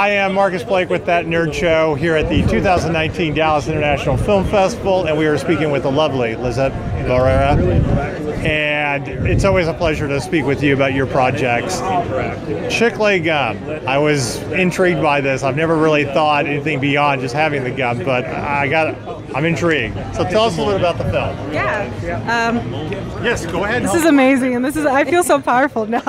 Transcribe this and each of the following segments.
I am Marcus Blake with That Nerd Show here at the 2019 Dallas International Film Festival, and we are speaking with the lovely Lizette Barrera. And it's always a pleasure to speak with you about your projects. Chicle Gum. I was intrigued by this. I've never really thought anything beyond just having the gum, but I got, I'm intrigued. So tell us a little bit about the film. Yeah. Um, Yes, go ahead. this is amazing, and this is I feel so powerful now.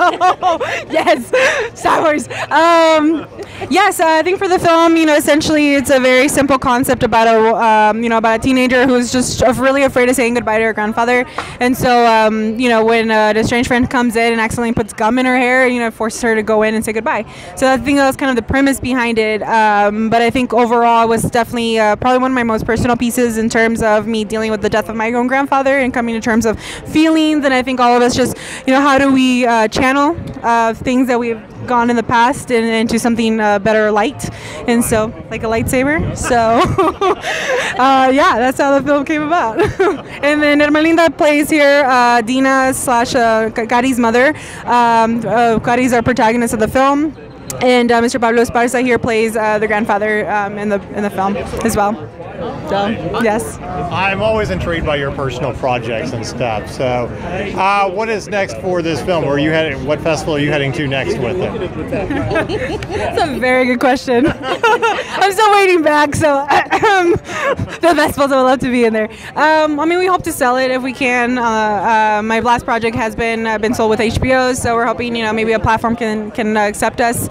yes, Star Wars. Um, yes, uh, I think for the film, you know, essentially it's a very simple concept about a um, you know about a teenager who's just really afraid of saying goodbye to her grandfather, and so um, you know when uh, the strange friend comes in and accidentally puts gum in her hair, you know, forces her to go in and say goodbye. So I think that was kind of the premise behind it. Um, but I think overall it was definitely uh, probably one of my most personal pieces in terms of me dealing with the death of my own grandfather and coming to terms of feelings. And I think all of us just, you know, how do we uh, channel uh, things that we've gone in the past and into something uh, better light? And so, like a lightsaber. So, uh, yeah, that's how the film came about. and then Hermelinda plays here uh, Dina slash uh, mother. Um, uh, our protagonist of the film. And uh, Mr. Pablo Esparza here plays uh, the grandfather um, in the in the film as well. So yes. I'm always intrigued by your personal projects and stuff. So, uh, what is next for this film? Where are you heading? What festival are you heading to next with it? That's a very good question. I'm still waiting back, so um, the festivals I would love to be in there. Um, I mean, we hope to sell it if we can. Uh, uh, my last project has been uh, been sold with HBO, so we're hoping you know maybe a platform can can uh, accept us.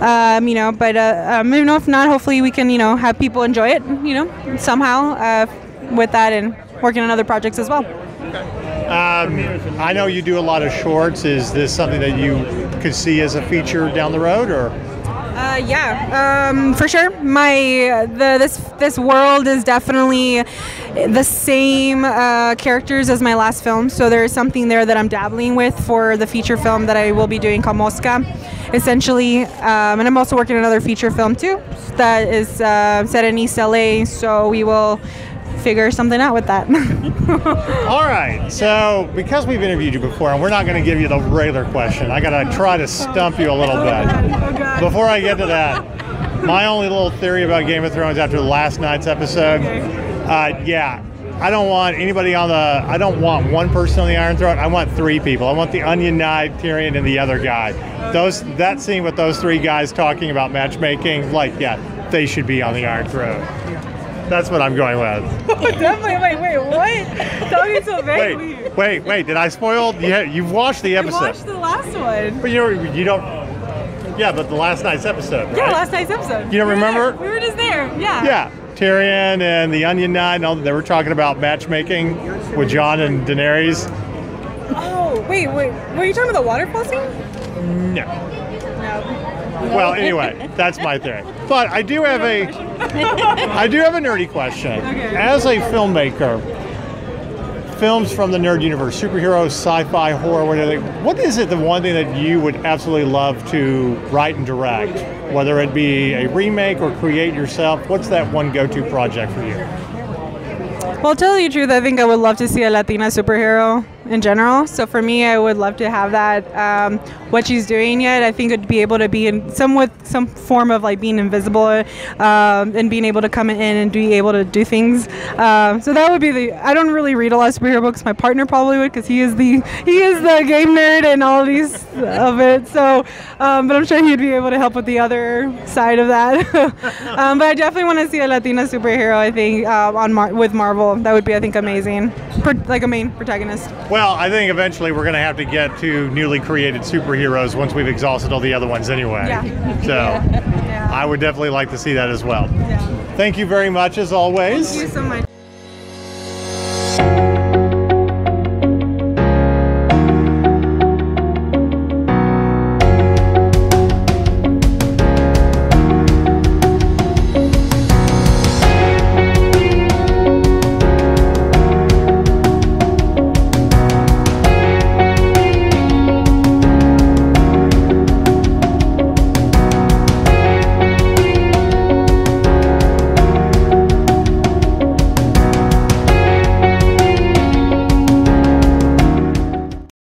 Um, you know, but uh, um, if not, hopefully we can you know have people enjoy it. You know, somehow uh, with that and working on other projects as well. Um, I know you do a lot of shorts. Is this something that you could see as a feature down the road, or? Uh, yeah, um, for sure. My the this this world is definitely the same uh, characters as my last film. So there is something there that I'm dabbling with for the feature film that I will be doing called Mosca, essentially. Um, and I'm also working on another feature film too that is uh, set in East LA. So we will figure something out with that. All right. So, because we've interviewed you before, and we're not going to give you the regular question, I got to try to stump you a little bit. Before I get to that, my only little theory about Game of Thrones after last night's episode, uh, yeah. I don't want anybody on the. I don't want one person on the Iron Throne. I want three people. I want the Onion Knight, Tyrion, and the other guy. Those that scene with those three guys talking about matchmaking, like yeah, they should be on the Iron Throne. That's what I'm going with. Oh, definitely. Wait, wait, what? Talking so vaguely. Wait, wait, wait. Did I spoil? You, you've watched the I episode, watched the last one. but you you don't. Yeah, but the last night's episode. Right? Yeah, last night's episode. You don't We remember? there. We were just there. Yeah. Yeah, Tyrion and the Onion Knight. And all, they were talking about matchmaking with Jon and Daenerys. Oh, wait, wait. Were you talking about the waterfall scene? No. No. Well, anyway, that's my theory. But I do have a, I do have a nerdy question. Okay. As a filmmaker, films from the nerd universe, superheroes, sci-fi, horror, whatever. What is it the one thing that you would absolutely love to write and direct, whether it be a remake or create yourself? What's that one go-to project for you? Well, to tell you the truth, I think I would love to see a Latina superhero in general. So for me, I would love to have that. Um, what she's doing yet, I think would be able to be in somewhat some form of like being invisible um, and being able to come in and be able to do things. Um, so that would be the. I don't really read a lot of superhero books. My partner probably would because he is the he is the game nerd and all these of it. So, um, but I'm sure he'd be able to help with the other side of that. um, but I definitely want to see a Latina superhero. I think uh, on Mar- with Marvel, that would be I think amazing. Like a main protagonist. Well, I think eventually we're going to have to get to newly created superheroes once we've exhausted all the other ones anyway. Yeah. So Yeah. I would definitely like to see that as well. Yeah. Thank you very much as always. Thank you so much.